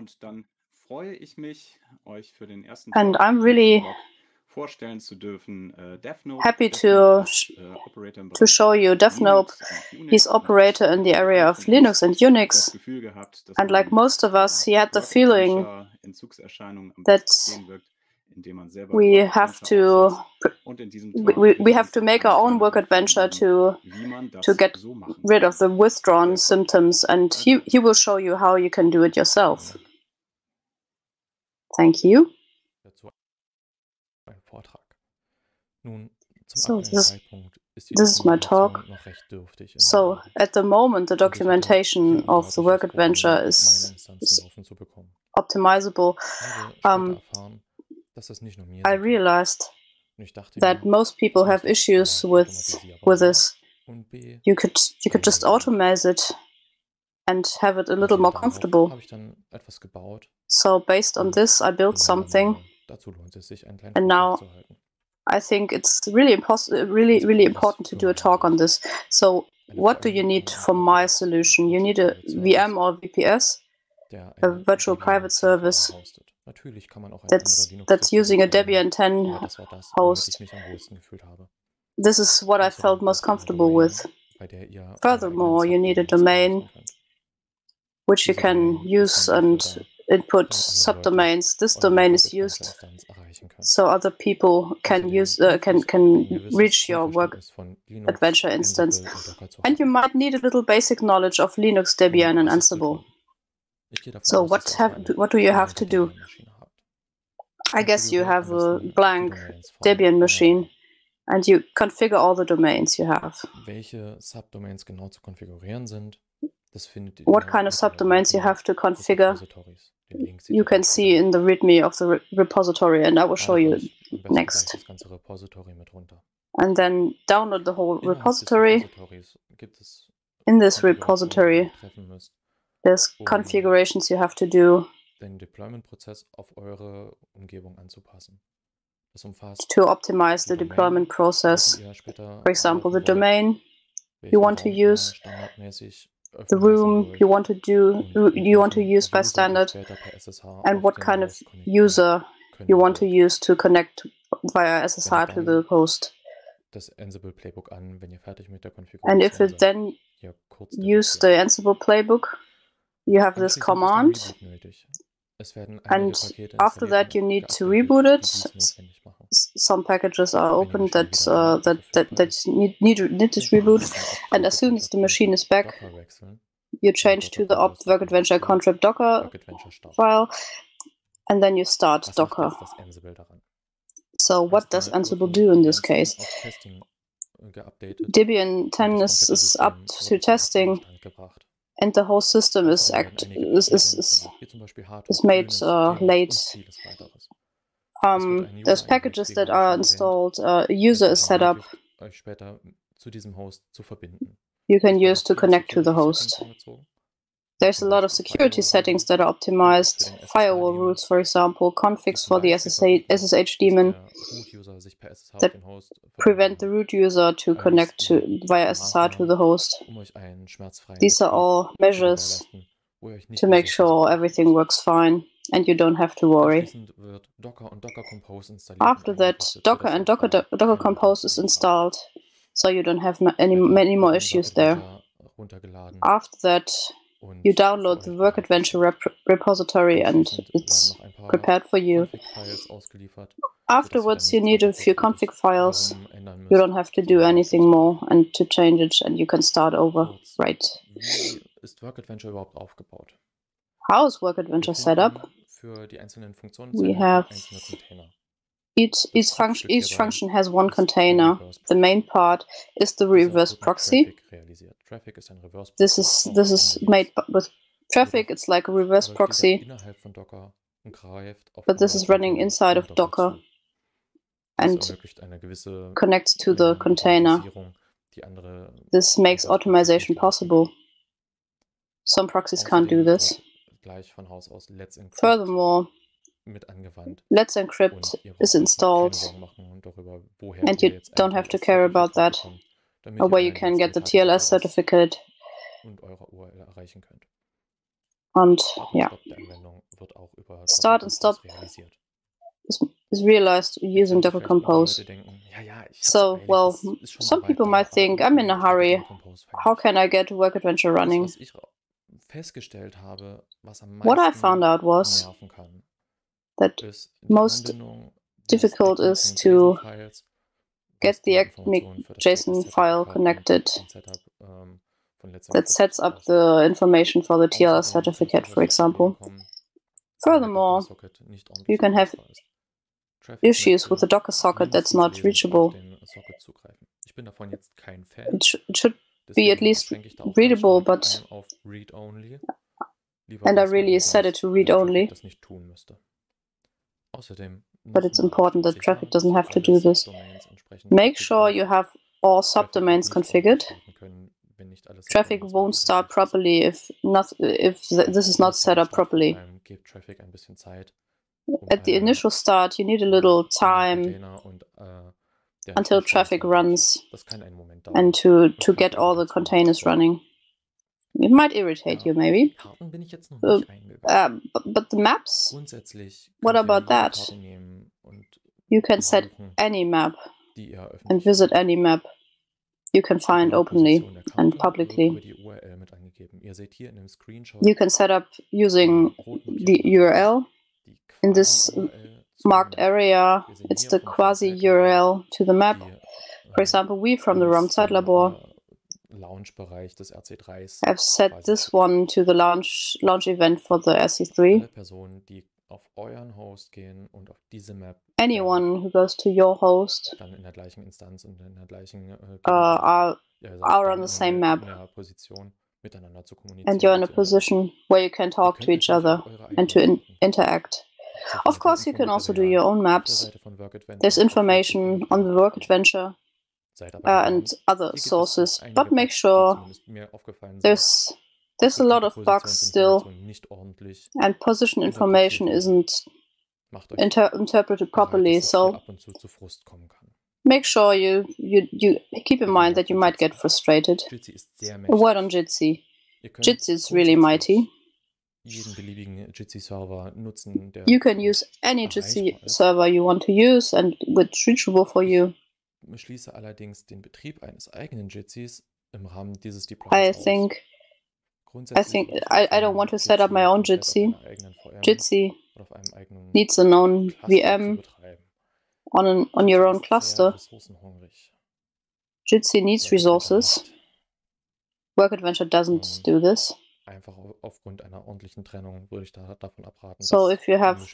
Und dann freue ich mich, euch für den ersten And I'm really vorstellen zu dürfen. Uh, happy to, to show you DevNope. He's operator in the area of Linux and Unix. And like most of us, he had the feeling that we have to we, we have to make our own work adventure to to get rid of the withdrawn symptoms and he, he will show you how you can do it yourself. Thank you. So this, this is my talk. So at the moment, the documentation of the work adventure is, is optimizable. Um, I realized that most people have issues with with this. You could you could just automate it and have it a little more comfortable. So based on this, I built something, and now I think it's really really really important to do a talk on this. So what do you need for my solution? You need a VM or VPS, a virtual private service. That's, that's using a Debian 10 host. This is what I felt most comfortable with. Furthermore, you need a domain which you can use and input subdomains. This domain is used so other people can use uh, can can reach your work adventure instance. And you might need a little basic knowledge of Linux, Debian, and Ansible. So what have what do you have to do? I guess you have a blank Debian machine and you configure all the domains you have. Welche Subdomains genau zu konfigurieren sind, what kind of subdomains you have to configure you can see in the README of the re repository, and I will show you next. And then download the whole repository. In this repository, there's configurations you have to do. to optimize the deployment process. For example, the domain you want to use, the room you want to do you want to use by standard and what kind of user you want to use to connect via SSH to the host. And if you then use the Ansible playbook, you have this command and after that you need to reboot it. Some packages are open that uh, that that, that need, need, need to reboot, and as soon as the machine is back, you change to the opt work adventure contract docker file, and then you start Docker. So what does Ansible do in this case? Debian 10 is, is up to testing and the whole system is act is is, is, is made uh, late. Um, there's packages that are installed. Uh, user is set up. You can use to connect to the host. There's a lot of security settings that are optimized, firewall rules, for example, configs for the SSH, SSH daemon that prevent the root user to connect to, via SSH to the host. These are all measures to make sure everything works fine and you don't have to worry. After that, Docker and Docker, Docker Compose is installed, so you don't have any, many more issues there. After that, you download the Work Adventure rep repository and it's prepared for you. Afterwards, you need a few config files. You don't have to do anything more and to change it and you can start over. Right. How is Work Adventure set up? We have each, each, function, each function has one container. The main part is the reverse proxy. This is this is made with Traefik. It's like a reverse proxy, but this is running inside of Docker and connects to the container. This makes automation possible. Some proxies can't do this. Furthermore, Let's Encrypt is installed, and you don't have to care about that, or where you can get the TLS certificate. And yeah, start and stop is, is realized using Docker Compose. So, well, some people might think, I'm in a hurry. How can I get Work Adventure running? What I found out was that most difficult is to get the JSON file connected that sets up the information for the TLS certificate, for example. Furthermore, you can have issues with the Docker socket that's not reachable. It, sh it should be at least readable, but and I really set it to read only. But it's important that Traefik doesn't have to do this. Make sure you have all subdomains configured. Traefik won't start properly if not if this is not set up properly. At the initial start, you need a little time until Traefik runs and to, to get all the containers running. It might irritate you, maybe. Uh, uh, but, but the maps? What about that? You can set any map and visit any map you can find openly and publicly. You can set up using the URL. In this marked area, it's the quasi URL to the map. For example, we from the RaumZeitLabor Launch-Bereich des RC3s. I've set this one to the launch, launch event for the RC3. Personen, die auf euren Host gehen und auf diese Map anyone who goes to your host dann in der gleichen Instanz und in der gleichen äh, uh, are, are on the same map miteinander zu kommunizieren. And you're in a position where you can talk to each other and to in interact. Of course, you can also do your own maps. There's information on the work adventure uh, and other sources, but make sure there's there's a lot of bugs still, and position information isn't inter interpreted properly. So make sure you, you you keep in mind that you might get frustrated. A word on Jitsi. Jitsi is really mighty. You can use any Jitsi server you want to use and which reachable for you. Schließe allerdings den Betrieb eines eigenen Jitsis im Rahmen dieses Deployments I think I think I, I don't want to set up my own Jitsi. Jitsi needs a known VM on an, on your own cluster. Jitsi needs resources. Work Adventure doesn't do this. Einfach aufgrund einer ordentlichen Trennung würde ich da, davon abraten. So if you have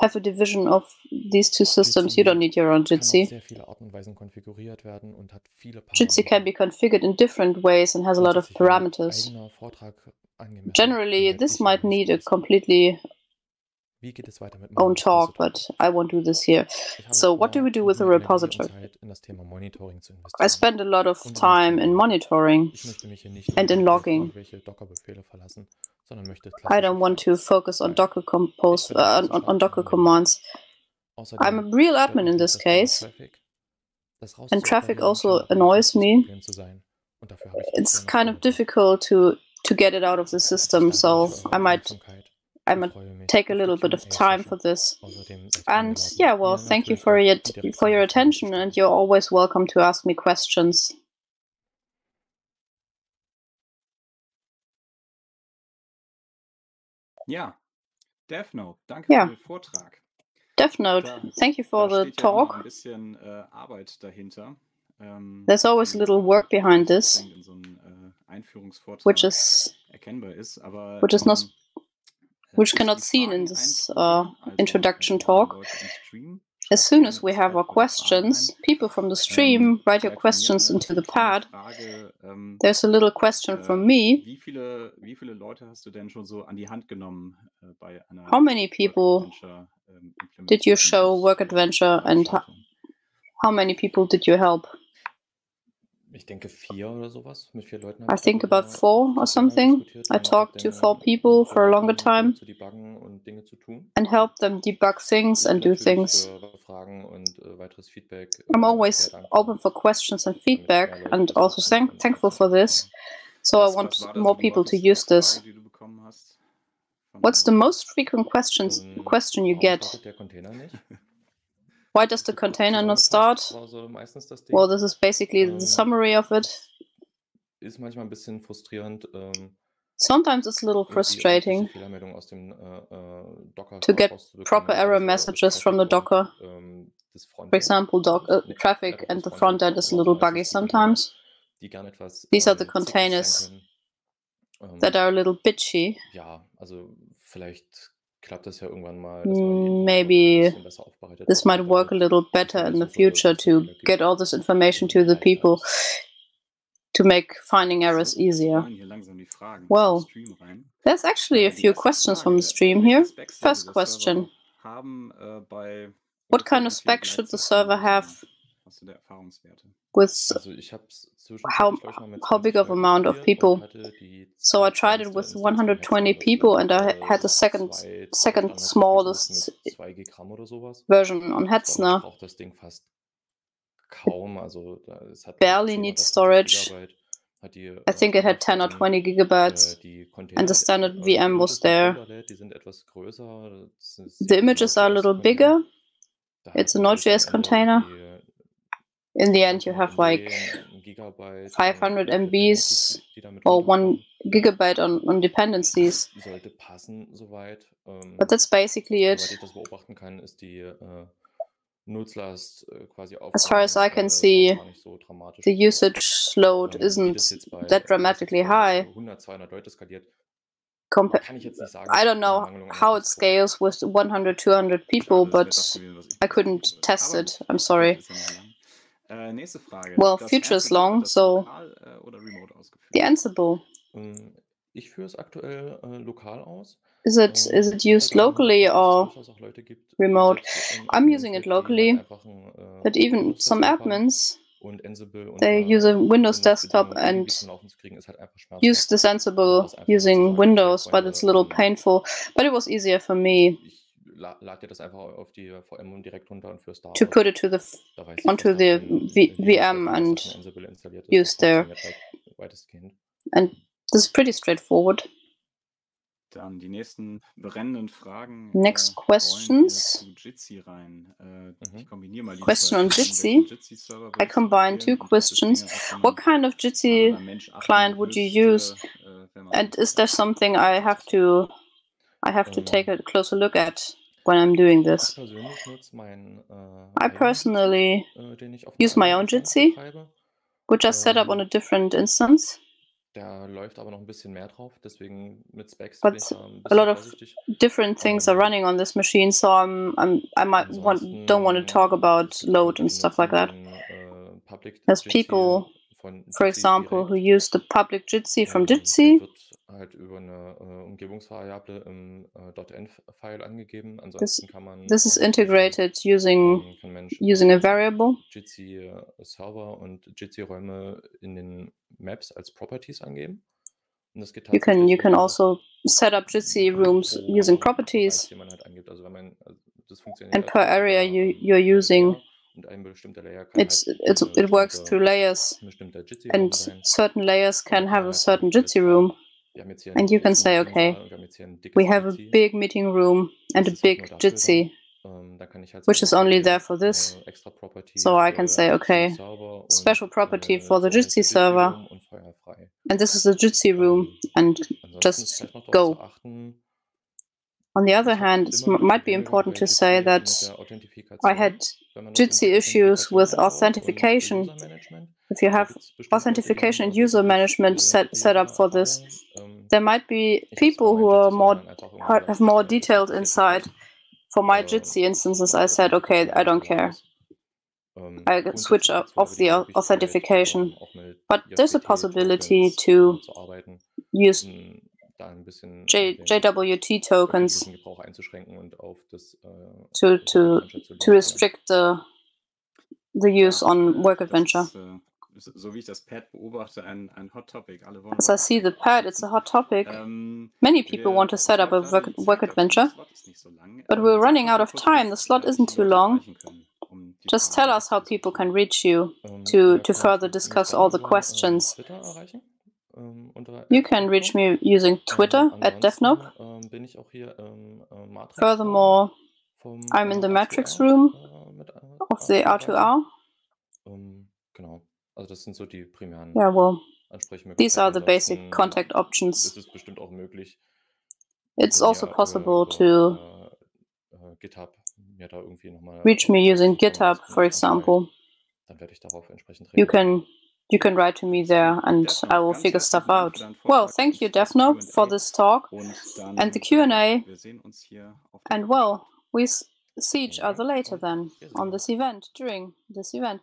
have a division of these two systems, you don't need your own Jitsi. Jitsi can be configured in different ways and has a lot of parameters. Generally, this might need a completely own talk, but I won't do this here. So what do we do with the repository? I spend a lot of time in monitoring and in logging. I don't want to focus on Docker compose uh, on, on Docker commands. I'm a real admin in this case, and Traefik also annoys me. It's kind of difficult to to get it out of the system, so I might I might take a little bit of time for this. And yeah, well, thank you for your, for your attention, and you're always welcome to ask me questions. Yeah, DevNope, danke ja. für den Vortrag. DevNope, da, thank you for the talk. ein bisschen äh, Arbeit dahinter. Ähm, There's always a little work behind this, so ein, äh, which is erkennbar ist, aber which is not ähm, which cannot seen in this uh, introduction talk. As soon as we have our questions, people from the stream write your questions into the pad. There's a little question from me. How many people did you show Work Adventure and how many people did you help? Ich denke vier oder sowas. Mit vier Leuten I think about four or something. I talked to four people for a longer time and help them debug things and do things. Äh, I'm always open for questions and feedback and also thank thankful for this. So I want more people to use this. What's the most frequent questions Ähm, question you get? startet der Container nicht? Why does the container not start? War so meistens das Ding. Well, this is basically the summary of it. Ist manchmal ein bisschen frustrierend. Ähm, Sometimes it's a little frustrating aus dem äh, äh, to get proper error messages from the Docker. ähm, For example, doc, uh, Traefik and the Frontend, front end is a little buggy meistens die Container, sometimes. die gern etwas These are the ähm, sein containers. That are a little bitchy. ja, also vielleicht klappt das ja irgendwann mal, dass man die Mm, Maybe bisschen besser aufbereitet this might work a little better in the future to get all this information to the people to make finding errors easier. rollen hier langsam die Fragen Well, vom Stream rein. There's actually a Äh, few questions from the stream here. First question äh, What kind of specs should the server have Hast du da Erfahrungswerte? with Also ich habe how, zwischenzeitlich, glaube ich, mal mit how big of amount of people? So I tried it with 120 people äh, and I äh, had the second, zwei, zwei second smallest mit 2 Gramm oder sowas. version on Hetzner. braucht das Ding fast kaum. Also da, es hat glaub ich, Barely 10 needs storage. Gigabyte. Hat die I äh, think it had äh, 10 or 20 äh, gigabytes and the standard äh, VM was Images, there. runterlädt, die sind etwas größer. Das ist The images are a little bigger. It's a man Node.js Ende container. In the end, you have like ein Gigabyte an 500 MBs or one gigabyte on, on dependencies. Das sollte passen soweit. Ähm, But that's basically it. ich das beobachten kann, ist die äh, äh, As far as I can äh, see, sonst gar nicht so dramatisch. the usage load Ähm, isn't that wie das jetzt dramatically high. 100, 200 Leute skaliert, Compa kann ich jetzt nicht sagen. I don't know how it scales with 100, 200 people, Schade, das wäre but das gewesen, was ich I couldn't test it. I'm sorry. Äh, nächste Frage. Well, Das future is long, so lokal äh, oder remote ausgeführt? the Ansible Ähm, ich führe es aktuell äh, lokal aus. is it ähm, is Ähm, it used locally geachtet, dass es or durchaus auch Leute gibt, äh, remote? im I'm using it Admin-Umfeld, die halt locally, einfach ein äh, but even some admins they äh, use a Windows desktop um and zum Laufen zu kriegen, ist halt einfach use schmerzhaft. this Ansible using zu sagen, okay, Windows, but it's a little painful. But it was easier for me ich la lade dir das einfach auf die VM direkt runter und führ's da to put it to the Da weiß onto was the v VM läuft und was and Ansible installiert ist. Use there. funktioniert halt weitestgehend. And this is pretty straightforward. Dann die nächsten brennenden Fragen Next äh, questions. Jitsi rein. Äh, ich Mhm. kombiniere mal die Question on Jitsi. Jitsi-Server I würdest combine two empfehlen? Und das questions. Dinge, auf die What kind of Jitsi oder Mensch achten client would you use? äh, And is äh, there something I have to I have to take Ähm, a closer look at when I'm doing this? persönlich nutze meinen äh, I personally äh, den ich auf einer use my own Jitsi, which I set up on a Ähm, different instance. da läuft aber noch ein bisschen mehr drauf, deswegen mit Specs But a lot of different things are Ähm, running on this machine, so I'm, I'm I might want don't want to talk about load and stuff like that. äh, Public There's people, for example, who use the public Jitsi from Ähm, Jitsi. Halt über eine äh, Umgebungsvariable im äh, .env-File angegeben. This Ansonsten kann man this is integrated using Mensch using a äh, variable. Jitsi äh, Server und Jitsi Räume in den Maps als Properties angeben. Und das geht You can you can also set up Jitsi rooms using pro Bereich, properties, den man halt angibt. Also wenn man also das funktioniert and als per area you you're using. Und ein bestimmter Layer kann It's halt it's it works through layers, and sein. certain layers can have a halt certain Jitsi room, klar, wir haben jetzt hier and you can say, okay, und wir haben jetzt hier ein we have a big meeting room and a big nur dafür da. Jitsi, dann kann ich halt which is only there for this. äh, So I can say, okay, special property äh, for the Jitsi server, Room and this is the Jitsi room, Ähm, and just vielleicht noch darauf zu go. On the other hand, it might be important to say that I had Wenn man Authenti Jitsi issues with authentication. If you have authentication and user management set, set up for this, there might be people who are more have more detailed insight. For my Jitsi instances, I said, okay, I don't care. I switch off the authentication, but there's a possibility to use J- JWT tokens to to to restrict the the use on Work Adventure. Äh, so wie ich das Pad beobachte, ein, ein Hot Topic. Alle wollen As I see the pad, it's a hot topic. Ähm, Many people want to set up a work, work adventure, but we're running out of time. The slot isn't too long. Just tell us how people can reach you to, to further discuss all the questions. You can reach me using Twitter at DevNope. Furthermore, I'm in the Matrix room of the R2R. Genau. Also das sind so die primären yeah, well, These are the basic contact options. Ist bestimmt auch möglich. It's also possible to äh, äh, GitHub mir da irgendwie nochmal reach me using GitHub, for example. Dann werde ich darauf entsprechend You can you can write to me there and I will figure stuff out. Well, thank you, DevNope, for this talk and the Q&A. And well, we see each mhm. other later then on this event, during this event.